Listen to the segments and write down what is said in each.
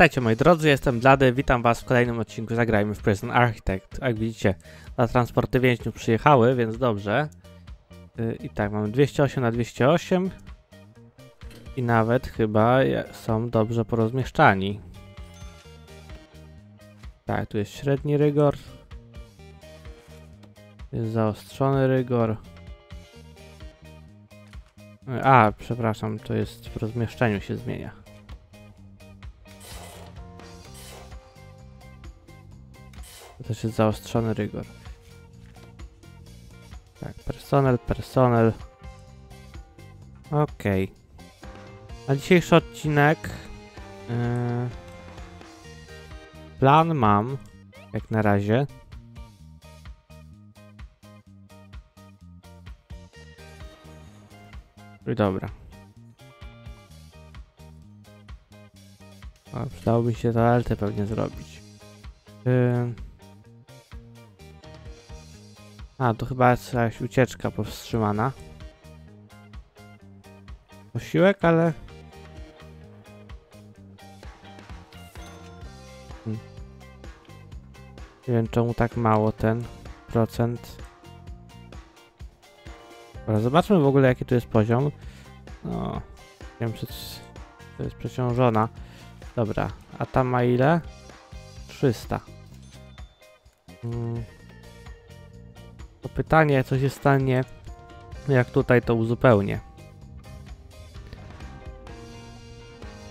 Witajcie moi drodzy, jestem Blady, witam was w kolejnym odcinku Zagrajmy w Prison Architect. Jak widzicie, na transporty więźniów przyjechały, więc dobrze. Yy, I tak, mamy 208 na 208 i nawet chyba są dobrze porozmieszczani. Tak, tu jest średni rygor. Jest zaostrzony rygor. Yy, A, przepraszam, to jest w rozmieszczeniu się zmienia. Też jest zaostrzony rygor. Tak, personel, personel. Okej. Na dzisiejszy odcinek yy, plan mam, jak na razie. I dobra. O, przydałoby się to LT pewnie zrobić. Yy, a, to chyba jest jakaś ucieczka powstrzymana. Posiłek, ale... Hmm. Nie wiem czemu tak mało ten procent. Dobra, zobaczmy w ogóle jaki tu jest poziom. No, nie wiem czy to jest przeciążona. Dobra, a ta ma ile? 300. Hmm. To pytanie, co się stanie, jak tutaj to uzupełnię.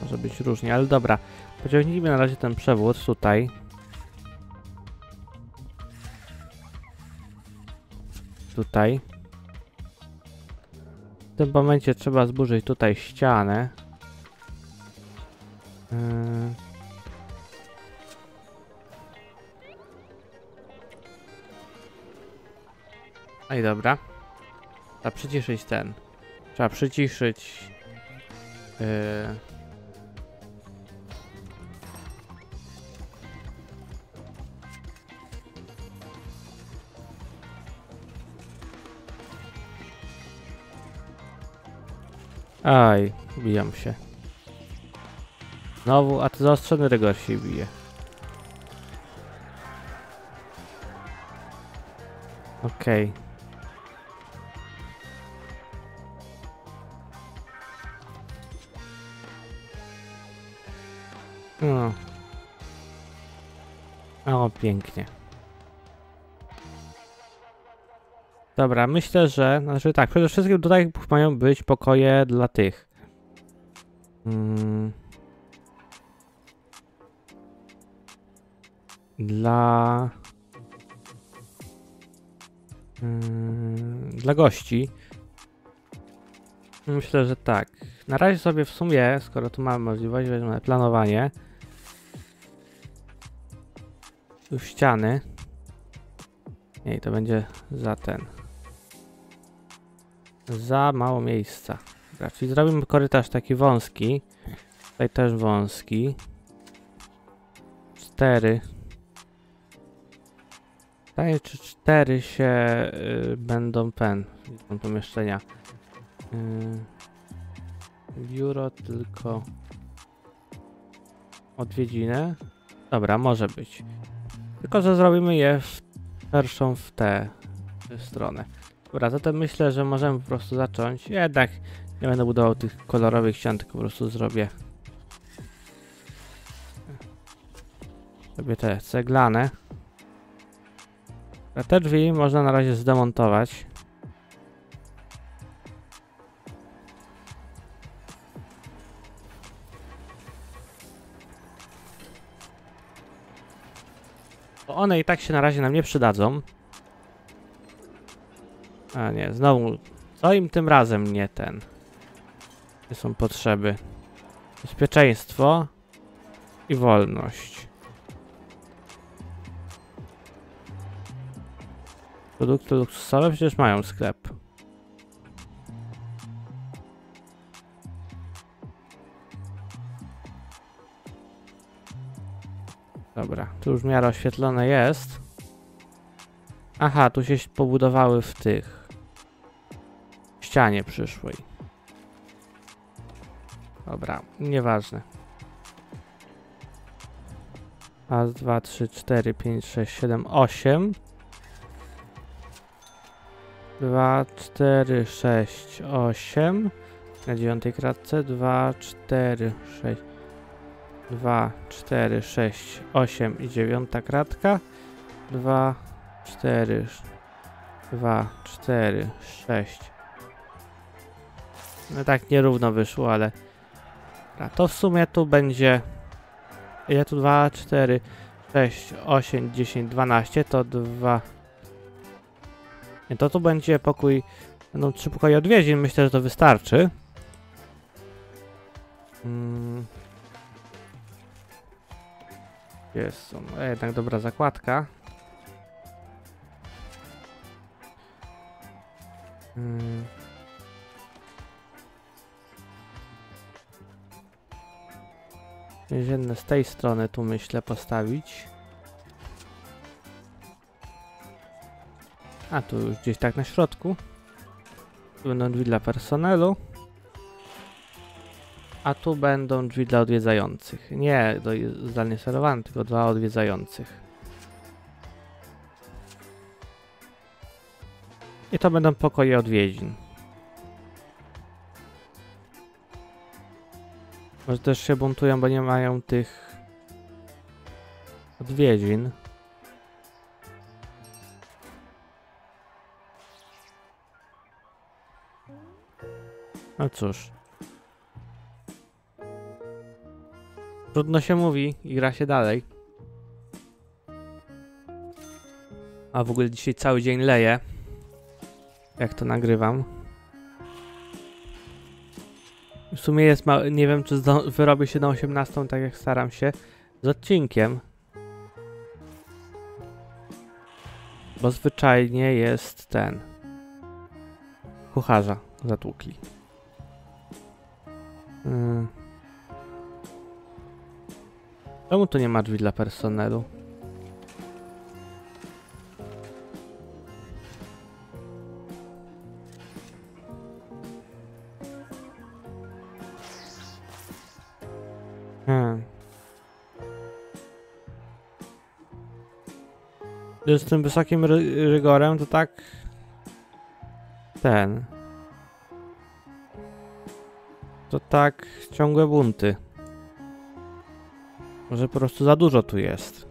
Może być różnie, ale dobra. Pociągnijmy na razie ten przewód tutaj. Tutaj. W tym momencie trzeba zburzyć tutaj ścianę. Yy. No i dobra. Trzeba przyciszyć ten. Trzeba przyciszyć. Yy... Aj, bijam się. Znowu, a to zaostrzony rygor się bije. Okej. No. Pięknie. Dobra, myślę, że... Znaczy tak, przede wszystkim tutaj mają być pokoje dla tych. Mm. Dla... Mm, dla gości. Myślę, że tak. Na razie sobie w sumie, skoro tu mamy możliwość, weźmiemy planowanie. Tu ściany. Nie, to będzie za ten. Za mało miejsca. Dobra, czyli zrobimy korytarz taki wąski. Tutaj też wąski. Cztery. Pytanie, czy cztery się y, będą pen, będą pomieszczenia. Y, biuro tylko odwiedziny. Dobra, może być. Tylko, że zrobimy je w szerszą w tę stronę. Dobra, zatem myślę, że możemy po prostu zacząć. Jednak nie będę budował tych kolorowych ścian, tylko po prostu zrobię sobie te ceglane. A te drzwi można na razie zdemontować. One i tak się na razie nam nie przydadzą. A nie, znowu. Co im tym razem nie ten? Nie są potrzeby. Bezpieczeństwo i wolność. Produkty luksusowe przecież mają sklep. Dobra, tu już w oświetlone jest. Aha, tu się pobudowały w tych ścianie przyszłej. Dobra, nieważne. Raz, dwa, trzy, cztery, pięć, sześć, siedem, osiem. Dwa, cztery, sześć, osiem. Na dziewiątej kratce. Dwa, cztery, sześć. Dwa, cztery, sześć, osiem i dziewiąta kratka. Dwa, cztery, sz- dwa, cztery, sześć. No tak nierówno wyszło, ale... A to w sumie tu będzie... Ile tu 2, 4, 6, 8, 10, 12 to 2... Nie, to tu będzie pokój... Będą trzy pokoje odwiedzin, myślę, że to wystarczy. Mm. Jest, a jednak dobra zakładka. Mm. Więzienne z tej strony tu myślę postawić. A tu już gdzieś tak na środku. Tu będą drzwi dla personelu. A tu będą drzwi dla odwiedzających. Nie do zdalnie sterowanych, tylko dla odwiedzających. I to będą pokoje odwiedzin. Może też się buntują, bo nie mają tych odwiedzin. No cóż. Trudno się mówi i gra się dalej. A w ogóle dzisiaj cały dzień leje. Jak to nagrywam. W sumie jest ma nie wiem czy wyrobię się na 18, tak jak staram się, z odcinkiem. Bo zwyczajnie jest ten. Kucharza zatłukli. Mm. Czemu tu nie ma drzwi dla personelu? Hmm. Z tym wysokim ry rygorem to tak... Ten... To tak ciągłe bunty. Może po prostu za dużo tu jest.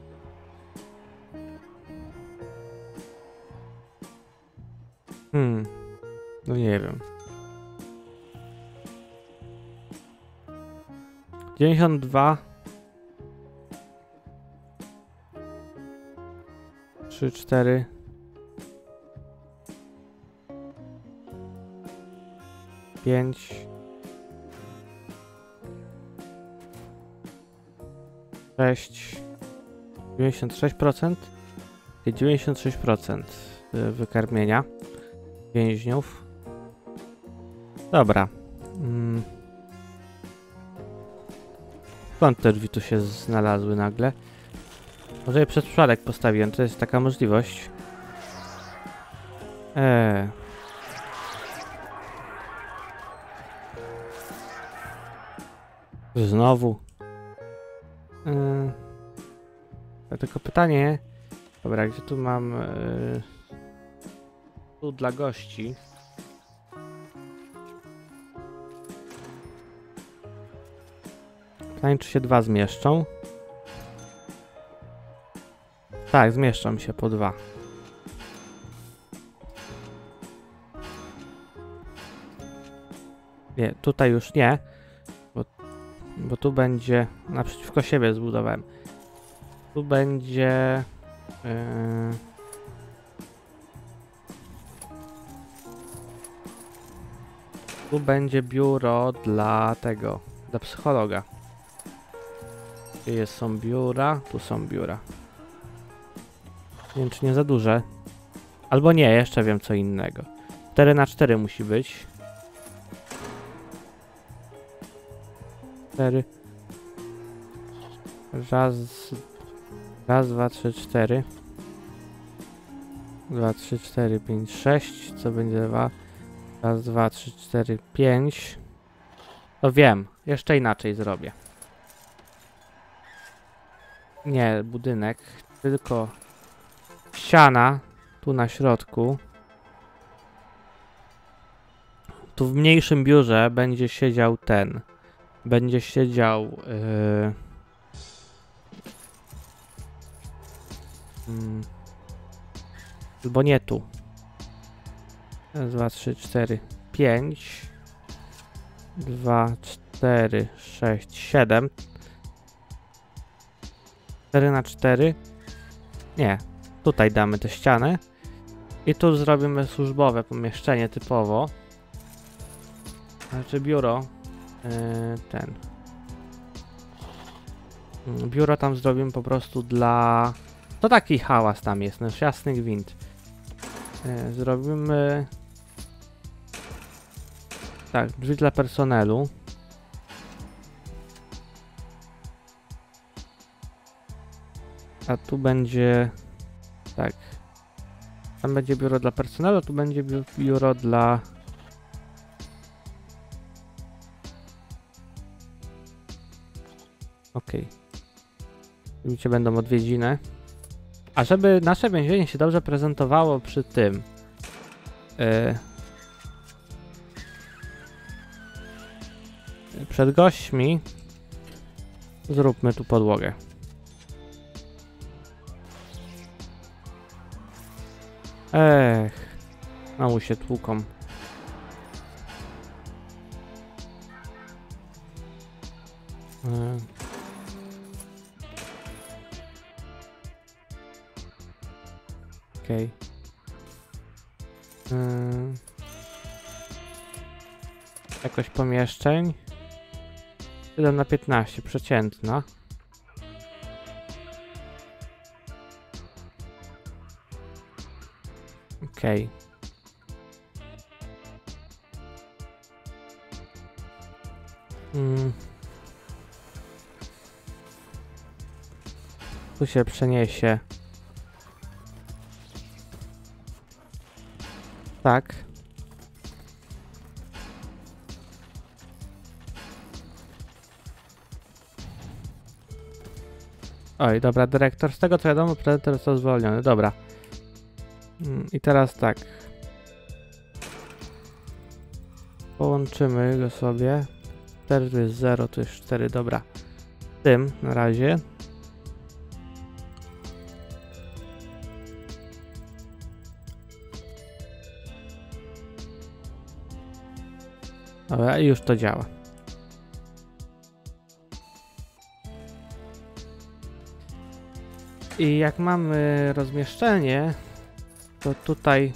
Hmm. No nie wiem. 92 3, 4 5 6 96% i 96% y, wykarmienia więźniów. Dobra. Mm. Skąd te drzwi tu się znalazły nagle? Może je przez przypadek postawiłem, to jest taka możliwość. Eee. Znowu. Tylko pytanie. Dobra, gdzie tu mam... Eee... Tu dla gości. Pytanie, czy się dwa zmieszczą? Tak, zmieszczą się po dwa. Nie, tutaj już nie, bo, bo tu będzie naprzeciwko siebie zbudowałem. Tu będzie... Yy, tu będzie biuro dla tego, dla psychologa. Gdzie jest, są biura? Tu są biura. Nie wiem, czy nie za duże. Albo nie, jeszcze wiem co innego. 4 na 4 musi być. 4. Raz. Raz, dwa, trzy, cztery. Dwa, trzy, cztery, pięć, sześć. Co będzie dwa? Raz, dwa, trzy, cztery, pięć. To wiem. Jeszcze inaczej zrobię. Nie, budynek, tylko ściana tu na środku. Tu w mniejszym biurze będzie siedział ten. Będzie siedział. Yy... Mm. Albo nie tu. Raz, dwa, trzy, cztery, pięć. Dwa, cztery, sześć, siedem. Cztery na cztery. Nie. Tutaj damy tę ścianę. I tu zrobimy służbowe pomieszczenie typowo. Znaczy biuro. Yy, ten. Mm, Biuro tam zrobimy po prostu dla... To taki hałas tam jest, nasz jasny gwint. Yy, zrobimy... Tak, drzwi dla personelu. A tu będzie... Tak. Tam będzie biuro dla personelu, tu będzie bi- biuro dla... Okej. Widzicie, będą odwiedziny. A żeby nasze więzienie się dobrze prezentowało przy tym... Yy, przed gośćmi zróbmy tu podłogę. Ech, znowu się tłuką. Yy. Okej. Yy. Jakość pomieszczeń. 7 na 15, przeciętna. Okej. Mm. Tu się przeniesie. Tak. Oj, dobra, dyrektor. Z tego co wiadomo, prezydentor został zwolniony. Dobra. Mm, I teraz tak. Połączymy go sobie. 4 to jest 0, to jest 4, dobra. Tym na razie. Dobra, już to działa. I jak mamy rozmieszczenie, to tutaj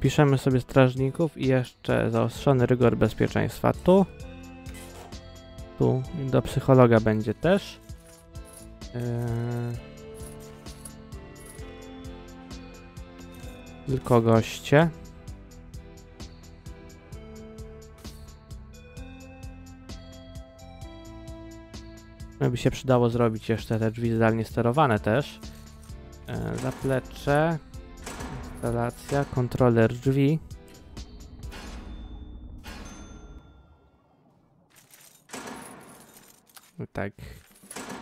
piszemy sobie strażników i jeszcze zaostrzony rygor bezpieczeństwa tu. Tu do psychologa będzie też. Yy... Tylko goście. No by się przydało zrobić jeszcze te drzwi zdalnie sterowane też. E, zaplecze. Instalacja, kontroler drzwi. Tak.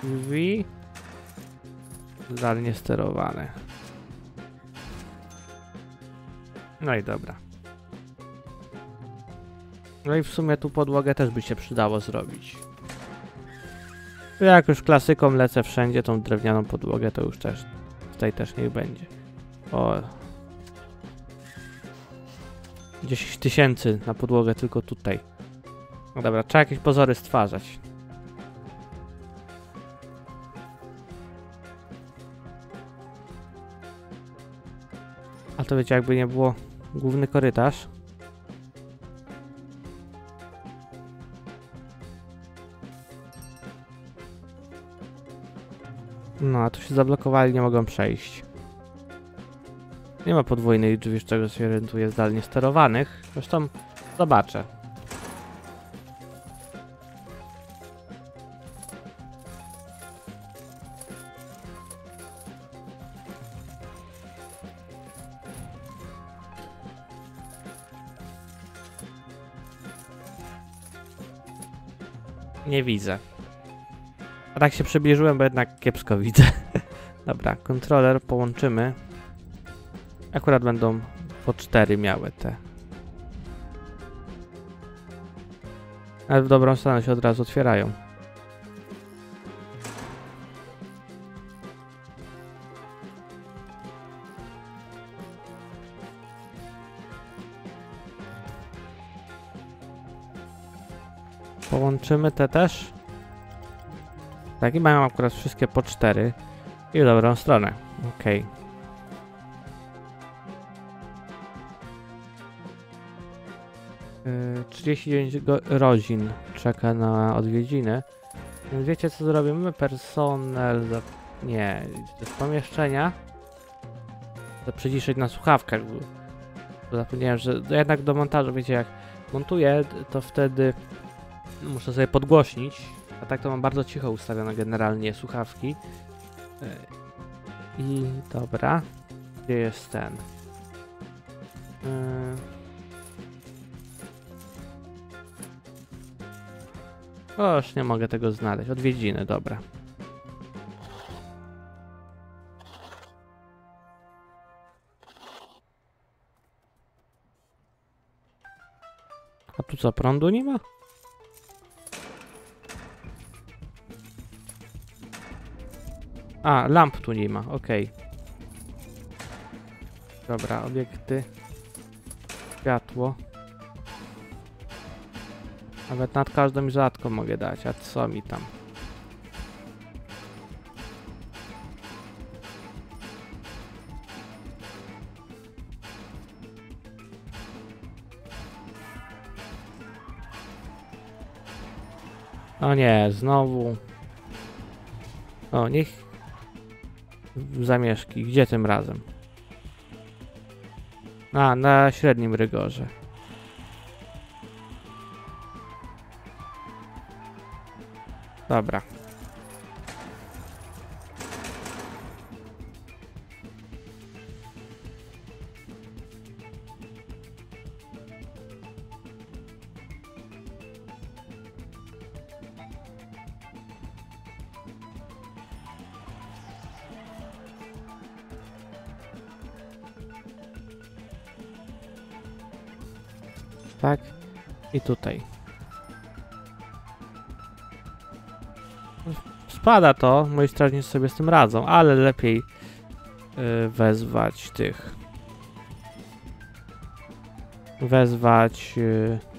Drzwi. Zdalnie sterowane. No i dobra. No i w sumie tu podłogę też by się przydało zrobić. Jak już klasyką lecę wszędzie tą drewnianą podłogę, to już też tutaj też niech będzie. O. 10 tysięcy na podłogę tylko tutaj. No dobra, trzeba jakieś pozory stwarzać. A to wiecie, jakby nie było główny korytarz. No, a tu się zablokowali, nie mogą przejść. Nie ma podwójnych drzwi, z czego się orientuję, zdalnie sterowanych. Zresztą zobaczę. Nie widzę. A tak się przybliżyłem, bo jednak kiepsko widzę. Dobra, kontroler połączymy. Akurat będą po cztery miały te. Ale w dobrą stronę się od razu otwierają. Połączymy te też. Tak, i mają akurat wszystkie po cztery. I w dobrą stronę. Okej. Yy, 39 go- rodzin czeka na odwiedziny. Więc wiecie co zrobimy? Personel. Za... Nie, jest pomieszczenia. To przyciszyć na słuchawkach. Zapomniałem, że jednak do montażu, wiecie, jak montuję, to wtedy muszę sobie podgłośnić. A tak to mam bardzo cicho ustawione generalnie słuchawki. Yy, I dobra. Gdzie jest ten? Yy, O, już nie mogę tego znaleźć. Odwiedziny, dobra. A tu co, prądu nie ma? A, lamp tu nie ma, okej. Dobra, obiekty. Światło. Nawet nad każdą rzadko mogę dać, a co mi tam? O nie, znowu. O, niech... Zamieszki. Gdzie tym razem? A, na średnim rygorze. Dobra. Tak. I tutaj. Spada to, moi strażnicy sobie z tym radzą, ale lepiej y, wezwać tych. Wezwać. Y,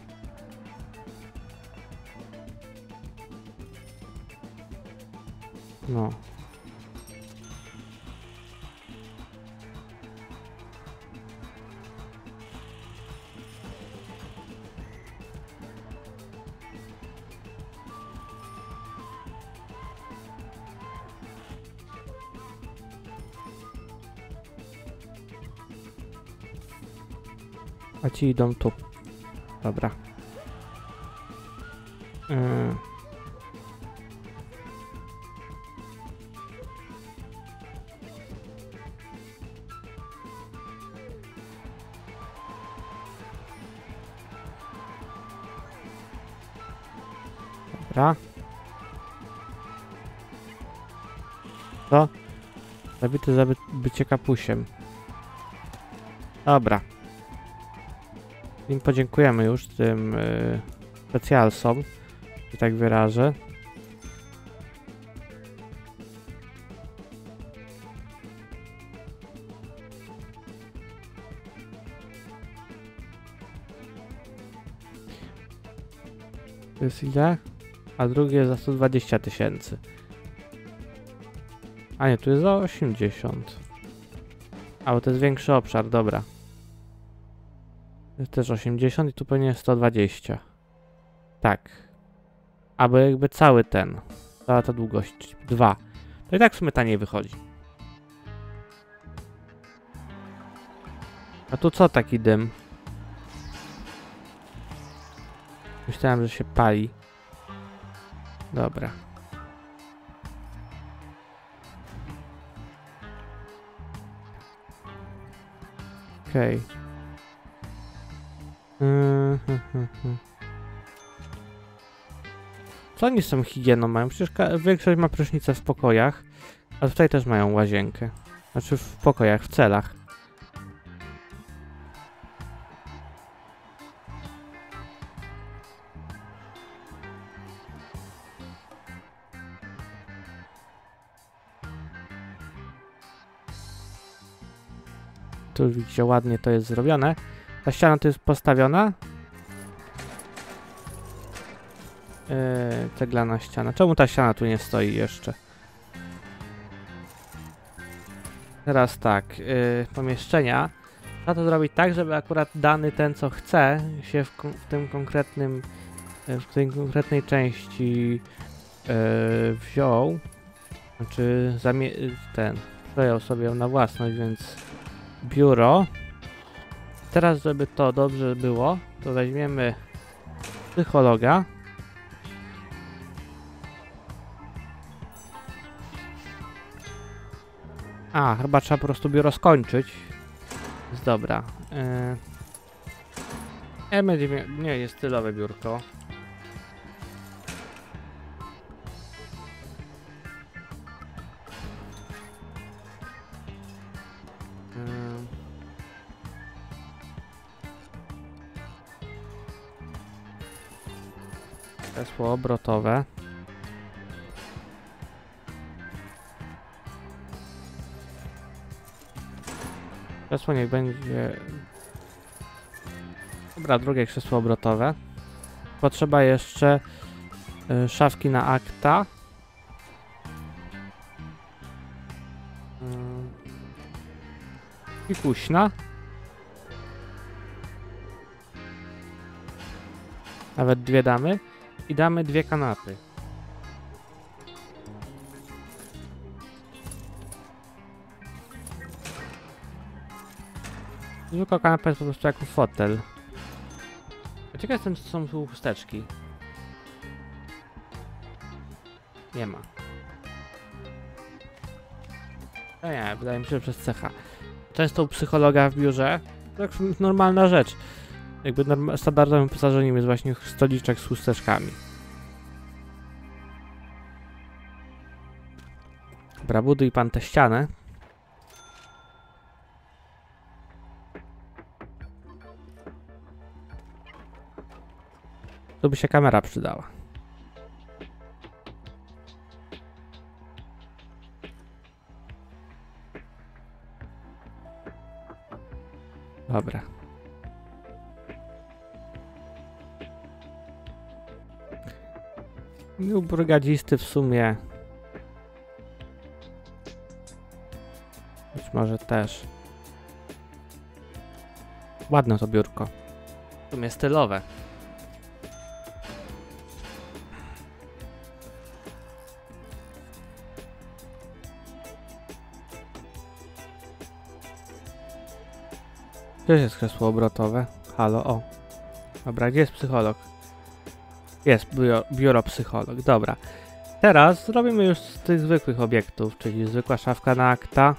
ci idą tu. Dobra. Yy. Dobra. Co? Zabity za by bycie kapusiem. Dobra. Im podziękujemy już tym y, specjalsom, że tak wyrażę. To jest ile? A drugie za 120 tysięcy. A nie, tu jest za 80. A, bo to jest większy obszar, dobra. Też 80 i tu pewnie 120. Tak. Albo jakby cały ten. Cała ta długość. Dwa. To i tak w sumie taniej wychodzi. A tu co taki dym? Myślałem, że się pali. Dobra. Okej. Okay. Co oni z tą higieną mają? Przecież większość ma prysznice w pokojach, a tutaj też mają łazienkę. Znaczy w pokojach, w celach. Tu widzicie, ładnie to jest zrobione. Ta ściana tu jest postawiona. Yy, ceglana ściana. Czemu ta ściana tu nie stoi jeszcze? Teraz tak, yy, pomieszczenia. Trzeba to zrobić tak, żeby akurat dany ten, co chce, się w, w tym konkretnym, yy, w tej konkretnej części yy, wziął. Znaczy, ten, przejął sobie na własność, więc biuro. Teraz, żeby to dobrze było, to weźmiemy psychologa. A, chyba trzeba po prostu biuro skończyć. Jest dobra. Yy... Będzie Nie, jest stylowe biurko. Kresło obrotowe. Krzesło niech będzie... Dobra, drugie krzesło obrotowe. Potrzeba jeszcze y, szafki na akta. Mm. I kuśna. Nawet dwie damy. I damy dwie kanapy. Zwykła kanapa jest po prostu jako fotel. Ciekaw jestem, czy są tu chusteczki. Nie ma. No nie, wydaje mi się, że przez cecha. Często u psychologa w biurze to normalna rzecz. Jakby standardowym wyposażeniem jest właśnie stoliczek z chusteczkami. Dobra, buduj pan tę ścianę. Tu by się kamera przydała. Dobra. Był brygadzisty w sumie. Być może też. Ładne to biurko. W sumie stylowe. Gdzie jest krzesło obrotowe? Halo, o. Dobra, gdzie jest psycholog? Jest, biuro, biuro psycholog, dobra. Teraz zrobimy już z tych zwykłych obiektów, czyli zwykła szafka na akta.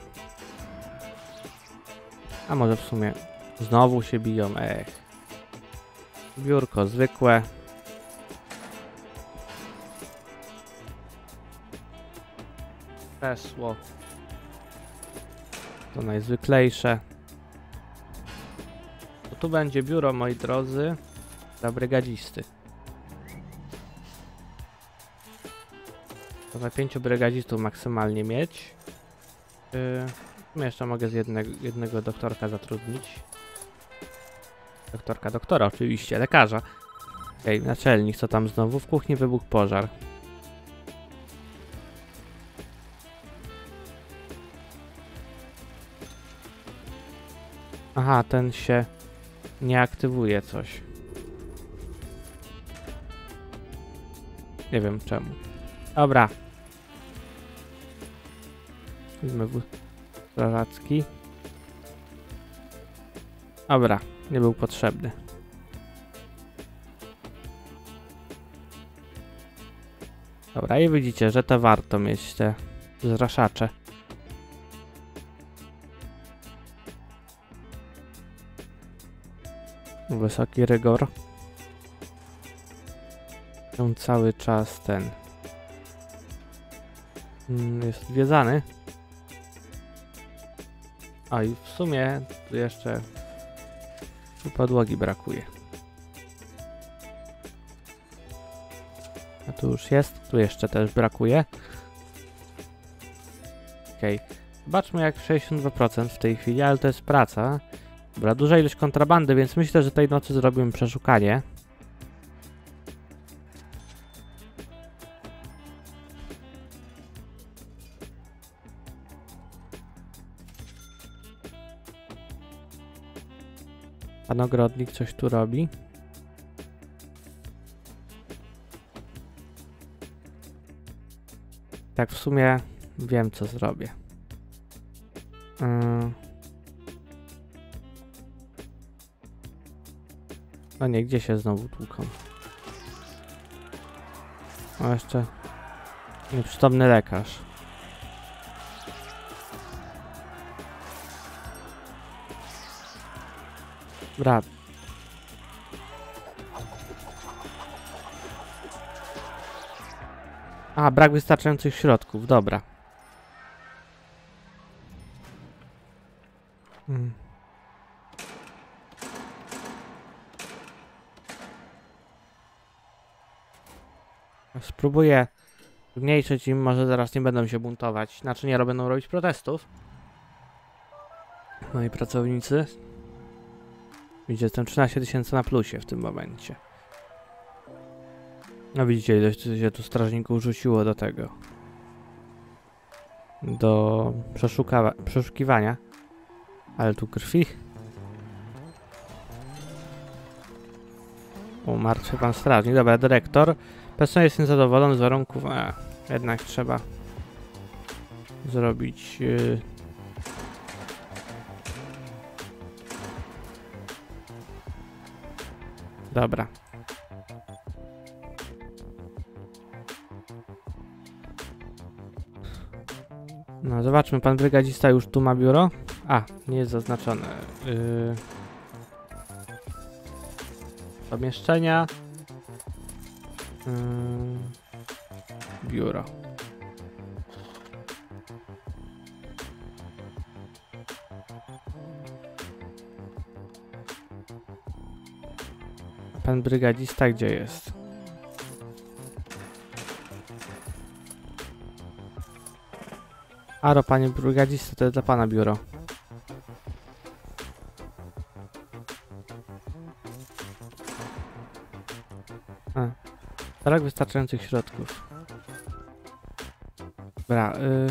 A może w sumie znowu się biją, ech. Biurko zwykłe. Krzesło. To najzwyklejsze. To tu będzie biuro, moi drodzy, dla brygadzisty. To na pięciu brygadzistów maksymalnie mieć. Yy, jeszcze mogę z jednego, jednego doktorka zatrudnić. Doktorka, doktora oczywiście, lekarza. Okej, naczelnik, co tam znowu? W kuchni wybuchł pożar. Aha, ten się nie aktywuje coś. Nie wiem czemu. Dobra. Weźmy w strażacki. Dobra, nie był potrzebny. Dobra, i widzicie, że to warto mieć te zraszacze. Wysoki rygor. się cały czas ten mm, jest odwiedzany. A i w sumie tu jeszcze tu podłogi brakuje. A tu już jest, tu jeszcze też brakuje. Okej. Zobaczmy jak 62% w tej chwili, ale to jest praca. Dobra, duża ilość kontrabandy, więc myślę, że tej nocy zrobimy przeszukanie. Pan ogrodnik coś tu robi. Tak, w sumie wiem, co zrobię. No nie, gdzie się znowu tłuką? O, jeszcze nieprzytomny lekarz. Brat. A, brak wystarczających środków, dobra. Mm. Spróbuję zmniejszyć im, może zaraz nie będą się buntować. Znaczy nie będą robić protestów. Moi pracownicy. Widzicie, jestem 13 tysięcy na plusie w tym momencie. No widzicie, ile się tu strażników rzuciło do tego. Do przeszukiwania. Ale tu krwi. O, martwy pan strażnik. Dobra, dyrektor. Personel jest niezadowolony z warunków. A, jednak trzeba zrobić... Yy... Dobra. No, zobaczmy, pan brygadzista już tu ma biuro. A, nie jest zaznaczone. Yy... Pomieszczenia. Yy... Biuro. Pan brygadzista gdzie jest? Aro, panie brygadzista, to jest dla pana biuro. Brak wystarczających środków. Dobra, y...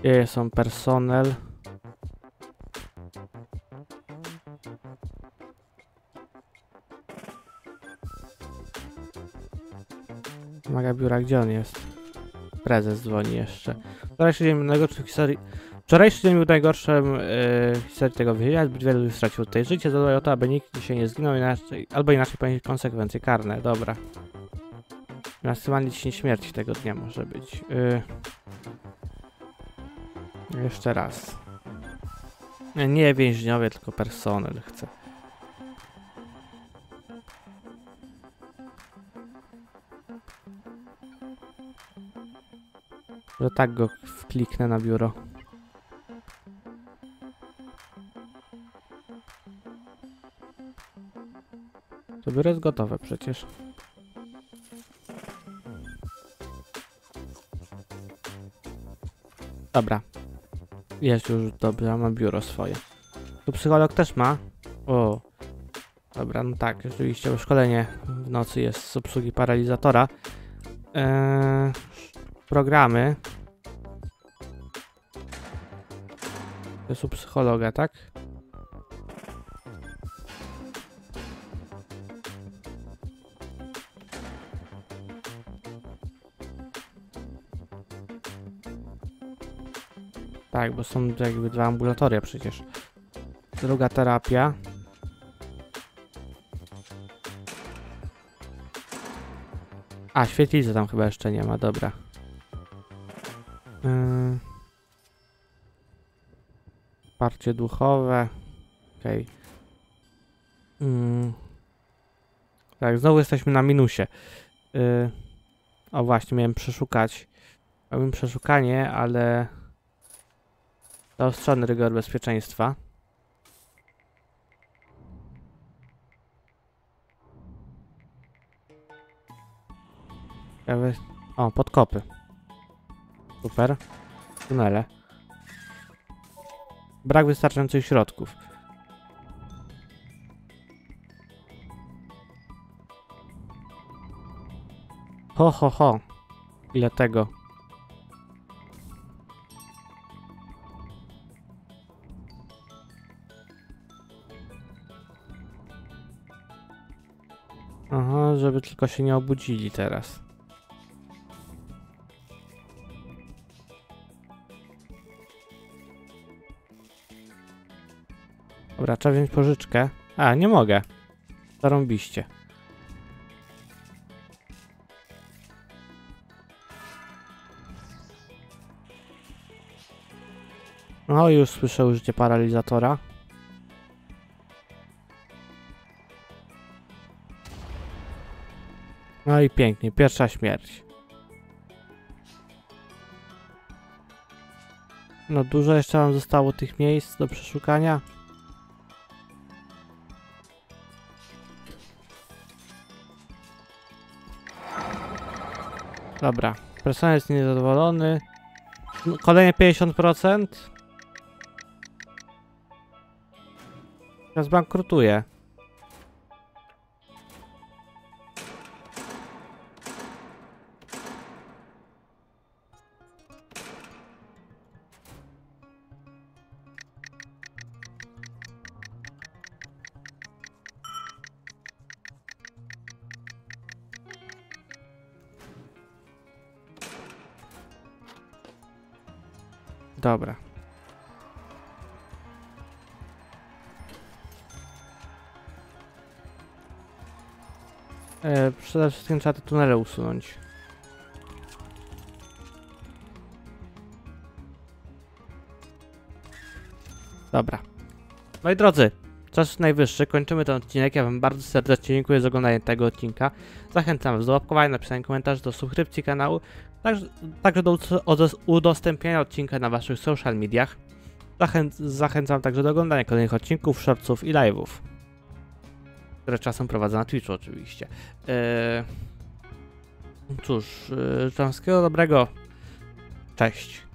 Gdzie są personel? Biura, gdzie on jest? Prezes dzwoni jeszcze. Wczorajszy dzień był najgorszy w historii... Wczorajszy dzień był najgorszym yy, w historii tego więzienia. Zbyt wielu ludzi straciło tutaj życie. Zadbaj o to, aby nikt się nie zginął, inaczej, albo inaczej ponieść konsekwencje karne. Dobra. Maksymalnie 10 śmierci tego dnia może być. Yy. Jeszcze raz. Nie więźniowie, tylko personel chcę. Że tak go wkliknę na biuro. To biuro jest gotowe przecież. Dobra. Jest już dobrze, mam biuro swoje. Tu psycholog też ma. O. Dobra, no tak, rzeczywiście szkolenie w nocy jest z obsługi paralizatora. Eee, programy. To jest u psychologa, tak? Tak, bo są jakby dwa ambulatoria przecież. Druga terapia. A, świetlicy tam chyba jeszcze nie ma, dobra. Yy. Wsparcie duchowe. Okej. Okay. Yy. Tak, znowu jesteśmy na minusie. Yy, o właśnie, miałem przeszukać. Miałem przeszukanie, ale... Zaostrzony rygor bezpieczeństwa. O, podkopy. Super. Tunele. Brak wystarczających środków. Ho, ho, ho. Ile tego? Aha, żeby tylko się nie obudzili teraz. Dobra, trzeba wziąć pożyczkę. A, nie mogę. Zarąbiście. No, już słyszę użycie paralizatora. No i pięknie, pierwsza śmierć. No dużo jeszcze nam zostało tych miejsc do przeszukania. Dobra, personel jest niezadowolony. Kolejne 50%. Teraz bankrutuje. Dobra. E, przede wszystkim trzeba te tunele usunąć. Dobra. Moi drodzy, czas najwyższy, kończymy ten odcinek. Ja wam bardzo serdecznie dziękuję za oglądanie tego odcinka. Zachęcam do łapkowania, napisania komentarzy, do subskrypcji kanału, także, także do udo- udostępniania odcinka na waszych social mediach. Zachęc zachęcam także do oglądania kolejnych odcinków, shortsów i live'ów, które czasem prowadzę na Twitchu oczywiście. Eee, cóż, yy, wszystkiego dobrego. Cześć.